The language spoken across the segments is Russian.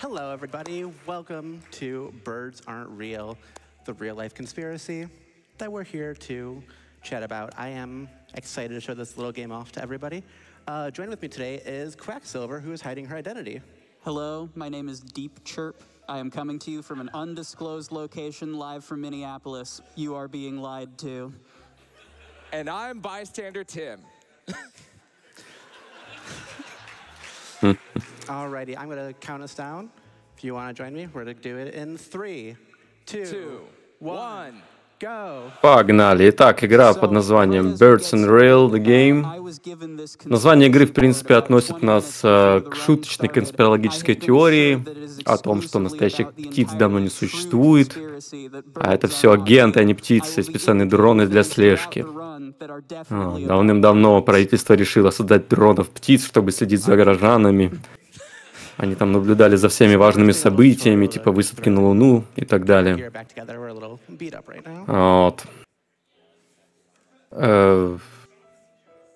Hello, everybody. Welcome to Birds Aren't Real, the real life conspiracy that we're here to chat about. I am excited to show this little game off to everybody. Uh, joining with me today is Quacksilver, who is hiding her identity. Hello, my name is Deep Chirp. I am coming to you from an undisclosed location live from Minneapolis. You are being lied to. And I'm bystander Tim. Alrighty, I'm going to count us down. If you want to join me, we're going to do it in three, two, Two, one. go. Погнали. Итак, игра под названием Birds and Rail The Game. Название игры, в принципе, относит нас э, к шуточной конспирологической теории о том, что настоящих птиц давно не существует, а это все агенты, а не птицы, специальные дроны для слежки. А, Давным-давно правительство решило создать дронов птиц, чтобы следить за горожанами. Они там наблюдали за всеми важными событиями, типа высадки на Луну и так далее. Вот. Э.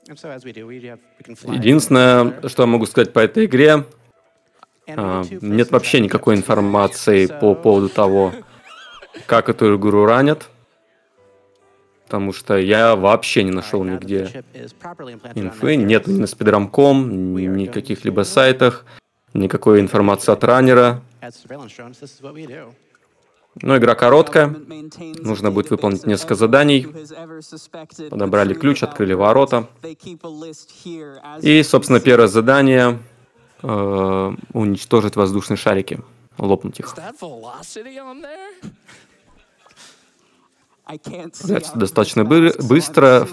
Единственное, что я могу сказать по этой игре, а, нет вообще никакой информации по поводу того, как эту игру ранят, потому что я вообще не нашел нигде инфы, нет ни на speedrun.com, ни ни каких-либо сайтах, никакой информации от раннера. Но игра короткая, нужно будет выполнить несколько заданий. Подобрали ключ, открыли ворота. И, собственно, первое задание э, уничтожить воздушные шарики, лопнуть их. Достаточно бы- быстро,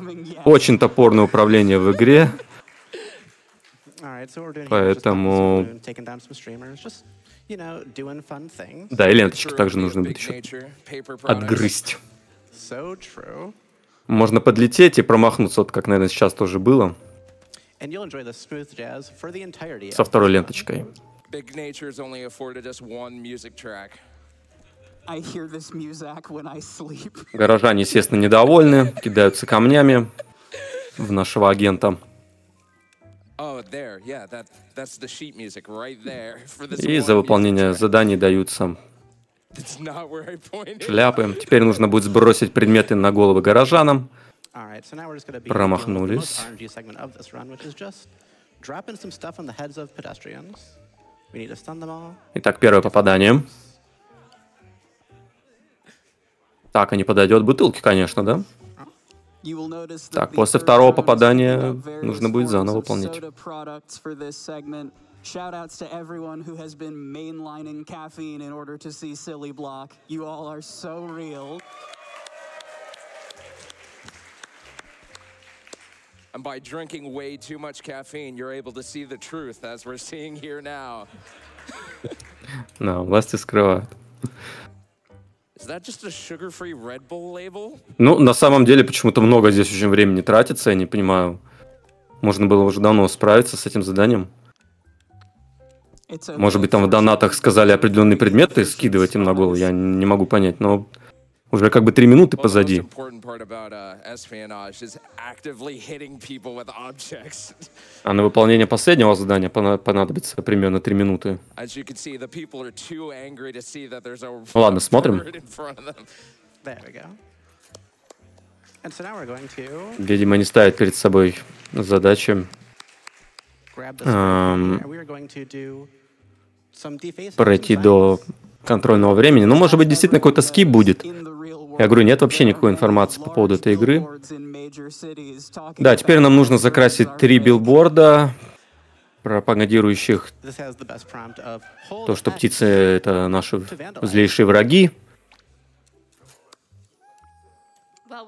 очень топорное управление в игре. Things. Да, и ленточки также нужно будет еще отгрызть. Можно подлететь и промахнуться, вот как, наверное, сейчас тоже было, со второй ленточкой. Big nature's only afforded us one music track. Горожане, естественно, недовольны, кидаются камнями в нашего агента. И за выполнение заданий даются шляпы. Теперь нужно будет сбросить предметы на головы горожанам. Промахнулись. Итак, первое попадание. Так, а не подойдет бутылки, конечно, да? Так, после второго попадания нужно будет заново выполнять. выполнить. Shoutouts to everyone who has been mainlining caffeine in order to see Silly Block. You all are so real. And by drinking way too much caffeine, you're able to see the truth, as we're seeing here now. Да, власти скрывают. Ну, на самом деле, почему-то много здесь очень времени тратится, я не понимаю. Можно было уже давно справиться с этим заданием. Может быть, там в донатах сказали определенные предметы скидывать им на голову, я не могу понять, но уже как бы три минуты позади. uh. А на выполнение последнего задания пона- понадобится примерно три минуты. Ладно, смотрим. Видимо, они ставят перед собой задачи Um, defacing. пройти до контрольного времени. Ну, может быть, действительно какой-то скип будет. Я говорю, нет вообще никакой информации по поводу этой игры. Да, теперь нам нужно закрасить три билборда, пропагандирующих то, что птицы — это наши злейшие враги. Oh,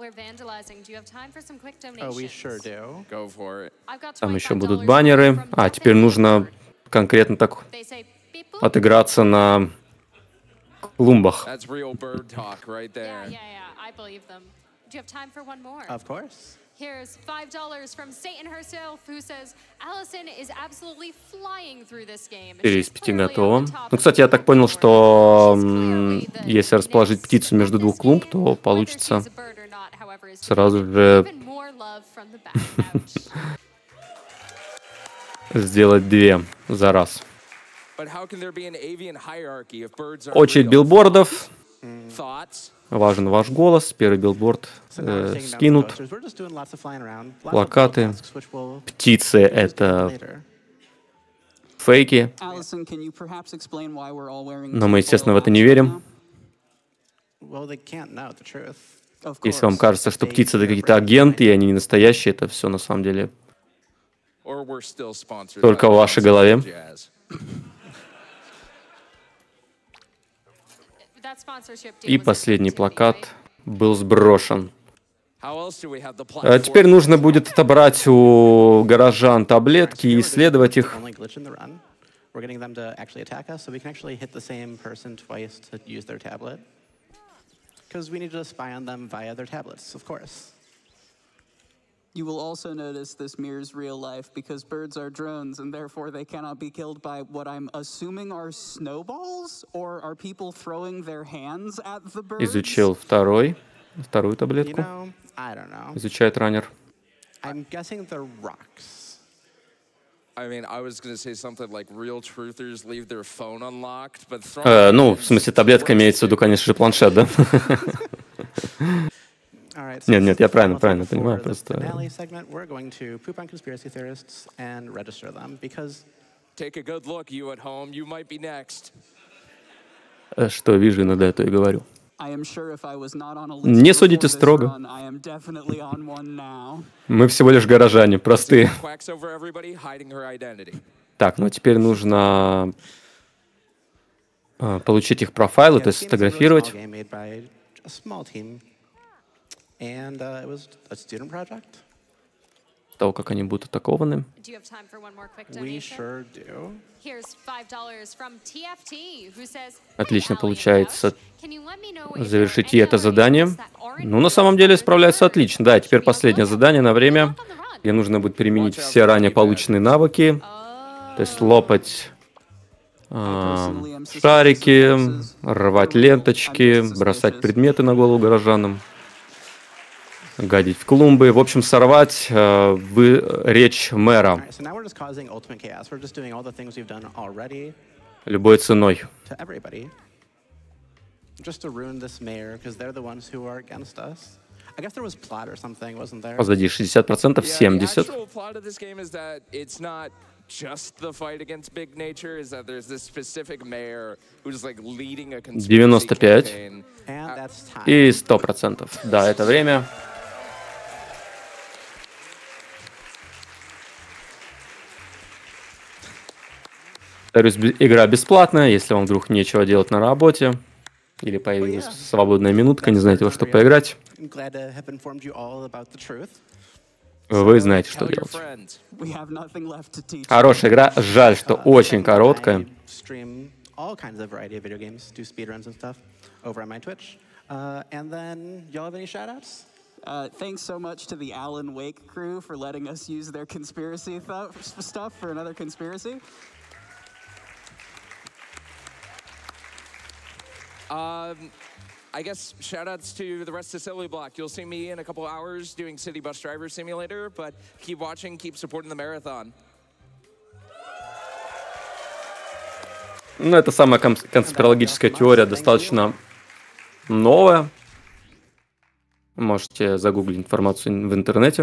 Там еще $25 будут баннеры. А, теперь нужно конкретно так отыграться на клумбах. That's real bird talk right Yeah, there. yeah, yeah. I believe them. Do you have time for one more? Of course. Here's $5 from Satan herself, who says, Allison is absolutely flying through this game. Четыре She's из пяти готово. Ну, of кстати, я так понял, что если расположить птицу между двух клумб, то получится сразу же сделать две за раз. Очередь билбордов. Thoughts? Важен ваш голос. Первый билборд э, скинут. Плакаты. Птицы — это фейки. Но мы, естественно, в это не верим. Если вам кажется, что птицы — это какие-то агенты, и они не настоящие, это все на самом деле Только в вашей голове. И последний плакат был сброшен. А теперь нужно будет отобрать у горожан таблетки и исследовать их. Only glitch in the run. We're getting them to actually attack us, so we can actually hit the same person twice to use their tablet. Because we need to spy on them via their tablets, of course. You will also notice this mirrors real life because birds are drones and therefore they cannot be killed by what I'm assuming are snowballs? Or are people throwing their hands at the birds? Изучил второй, вторую You таблетку. know, I don't know. Изучает раннер. I'm guessing they're rocks. I mean, I was going to say something like real truthers leave their phone unlocked, but throwing Э, ну, в смысле, таблетка имеется в виду, конечно же, планшет, да? All right. Нет, нет, я правильно, правильно понимаю, просто-. Э, Что вижу, иногда это и говорю. Не судите строго. Мы всего лишь горожане, простые. Так, ну теперь нужно э, получить их профайлы, то есть сфотографировать. small game made by a small team, and uh, it was a student project. Того, как они будут атакованы. Do you have time for one more quick We donation? sure do. Here's $5 from TFT, who says, Отлично "Hey, Allie and получается Завершить any это задание. Ну, на самом деле, справляется отлично. Да, теперь последнее задание на время, где нужно будет применить все ранее полученные навыки, то есть лопать а, шарики, рвать ленточки, бросать предметы на голову горожанам, гадить в клумбы, в общем, сорвать э, вы, речь мэра любой ценой. Позади 60%, Yeah, the 70%. actual plot of this game is that it's not just the fight against big nature, is that there's this specific mayor who's like leading a conspiracy 95. campaign. And that's time. И 100%. Да, это время. Повторюсь, игра бесплатная, если вам вдруг нечего делать на работе, или появилась свободная минутка, не знаете во что поиграть, вы знаете, что делать. Хорошая игра, жаль, что очень короткая. Uh? Uh, thanks so much to the Alan Wake crew for letting us use their conspiracy th- stuff for another conspiracy. Um, I guess shout outs to the rest of Silly Block. You'll see me in a couple hours doing City Bus Driver Simulator, but keep watching, keep supporting the marathon. Ну, это самая кон- конспирологическая теория, достаточно новая. Можете загуглить информацию в интернете.